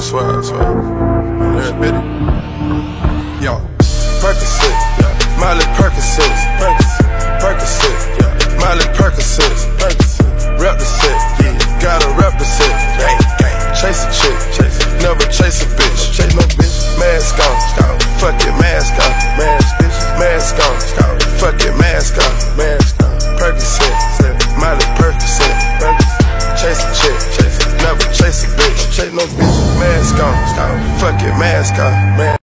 Swear, swear. Yeah, bitty. Yo, Percocet, yeah. Miley Percocet, Percocet, yeah. Miley Percocet. Rep the set, yeah. Gotta rep the set, gang, gang. Chase a chick, chase Never chase a bitch, chase no bitch. Mask on. Fuck it, mask on, mask, bitch. Mask on. Fuck it, mask on, mask chase no bitch. Mask on. Fuck it, mask on, mask.